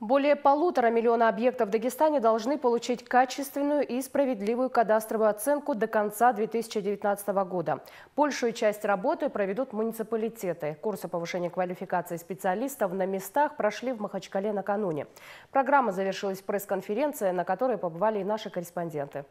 Более полутора миллиона объектов в Дагестане должны получить качественную и справедливую кадастровую оценку до конца 2019 года. Большую часть работы проведут муниципалитеты. Курсы повышения квалификации специалистов на местах прошли в Махачкале накануне. Программа завершилась пресс-конференция, на которой побывали и наши корреспонденты.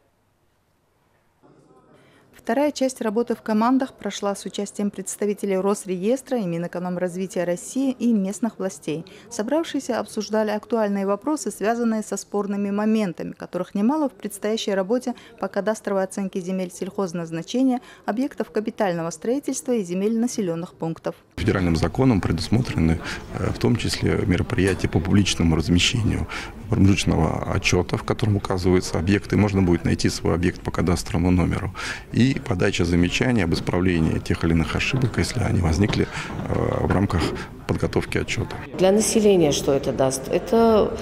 Вторая часть работы в командах прошла с участием представителей Росреестра и Минэкономразвития России и местных властей. Собравшиеся обсуждали актуальные вопросы, связанные со спорными моментами, которых немало в предстоящей работе по кадастровой оценке земель сельхозназначения, объектов капитального строительства и земель населенных пунктов. Федеральным законом предусмотрены э, в том числе мероприятия по публичному размещению промежуточного отчета, в котором указываются объекты. Можно будет найти свой объект по кадастровому номеру. И подача замечаний об исправлении тех или иных ошибок, если они возникли э, в рамках подготовки отчета. Для населения что это даст? Это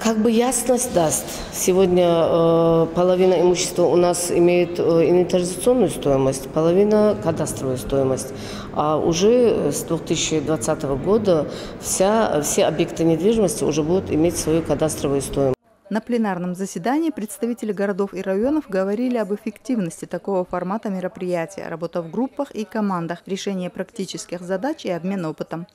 как бы ясность даст. Сегодня э, половина имущества у нас имеет э, инвентаризационную стоимость, половина кадастровую стоимость. А уже с 2020 года вся, все объекты недвижимости уже будут иметь свою кадастровую стоимость. На пленарном заседании представители городов и районов говорили об эффективности такого формата мероприятия, работа в группах и командах, решение практических задач и обмен опытом.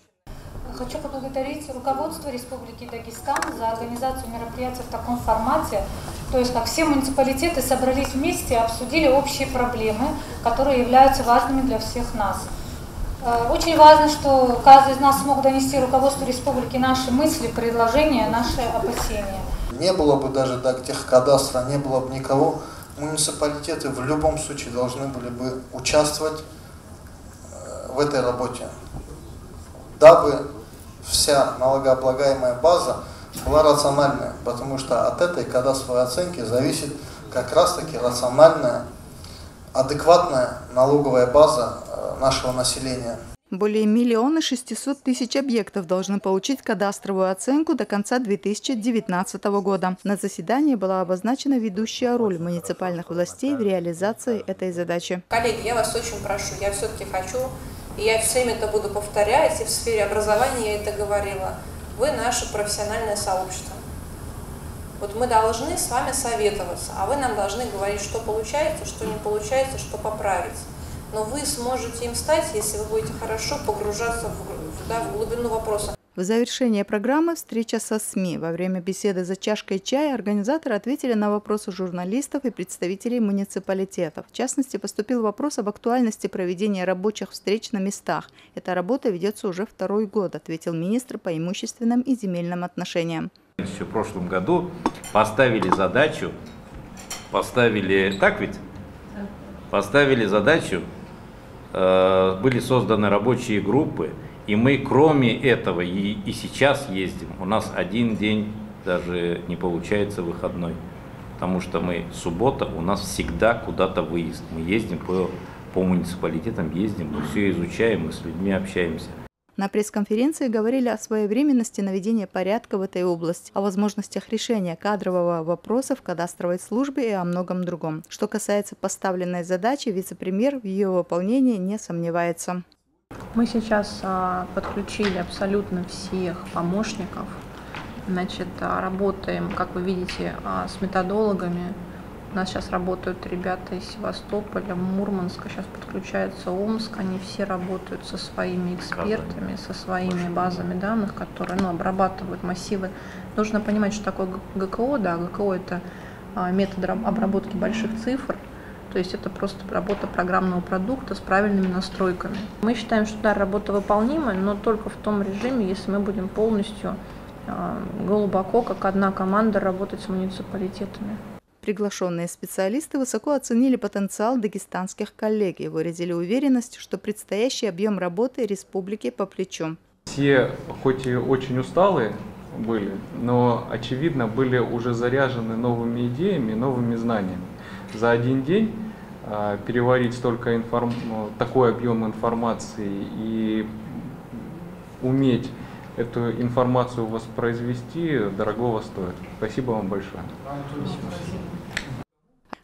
Хочу поблагодарить руководство Республики Дагестан за организацию мероприятия в таком формате. То есть как все муниципалитеты собрались вместе и обсудили общие проблемы, которые являются важными для всех нас. Э, очень важно, что каждый из нас смог донести руководству республики наши мысли, предложения, наши опасения не было бы даже да, техкадастра, не было бы никого, муниципалитеты в любом случае должны были бы участвовать э, в этой работе, дабы вся налогооблагаемая база была рациональная, потому что от этой кадастровой оценки зависит как раз-таки рациональная, адекватная налоговая база э, нашего населения. Более миллиона шестисот тысяч объектов должны получить кадастровую оценку до конца 2019 года. На заседании была обозначена ведущая роль муниципальных властей в реализации этой задачи. Коллеги, я вас очень прошу, я все-таки хочу, и я все время это буду повторять, и в сфере образования я это говорила, вы наше профессиональное сообщество. Вот мы должны с вами советоваться, а вы нам должны говорить, что получается, что не получается, что поправить но вы сможете им стать, если вы будете хорошо погружаться в, да, в глубину вопроса. В завершение программы «Встреча со СМИ». Во время беседы за чашкой чая организаторы ответили на вопросы журналистов и представителей муниципалитетов. В частности, поступил вопрос об актуальности проведения рабочих встреч на местах. Эта работа ведется уже второй год, ответил министр по имущественным и земельным отношениям. Еще в прошлом году поставили задачу, поставили, так ведь? Поставили задачу Э, были созданы рабочие группы, и мы кроме этого и, и сейчас ездим. У нас один день даже не получается выходной, потому что мы суббота, у нас всегда куда-то выезд. Мы ездим по, по муниципалитетам, ездим, мы все изучаем, мы с людьми общаемся. На пресс-конференции говорили о своевременности наведения порядка в этой области, о возможностях решения кадрового вопроса в кадастровой службе и о многом другом. Что касается поставленной задачи, вице-премьер в ее выполнении не сомневается. Мы сейчас а, подключили абсолютно всех помощников. Значит, а, работаем, как вы видите, а, с методологами, у нас сейчас работают ребята из Севастополя, Мурманска, сейчас подключается Омск. Они все работают со своими экспертами, со своими базами данных, которые ну, обрабатывают массивы. Нужно понимать, что такое ГКО. Да, ГКО – это метод обработки больших цифр. То есть это просто работа программного продукта с правильными настройками. Мы считаем, что да, работа выполнима, но только в том режиме, если мы будем полностью а, глубоко, как одна команда, работать с муниципалитетами. Приглашенные специалисты высоко оценили потенциал дагестанских коллег и выразили уверенность, что предстоящий объем работы республики по плечу. Все, хоть и очень усталые были, но, очевидно, были уже заряжены новыми идеями, новыми знаниями. За один день а, переварить столько информ... такой объем информации и уметь эту информацию воспроизвести дорогого стоит. Спасибо вам большое.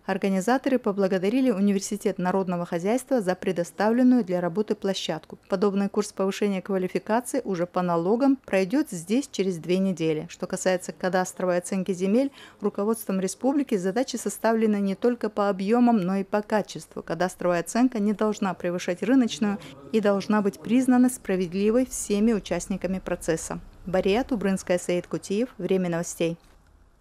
Организаторы поблагодарили Университет народного хозяйства за предоставленную для работы площадку. Подобный курс повышения квалификации уже по налогам пройдет здесь через две недели. Что касается кадастровой оценки земель, руководством республики задачи составлены не только по объемам, но и по качеству. Кадастровая оценка не должна превышать рыночную и должна быть признана справедливой всеми участниками процесса. Бария Тубрынская, Саид Кутиев. Время новостей.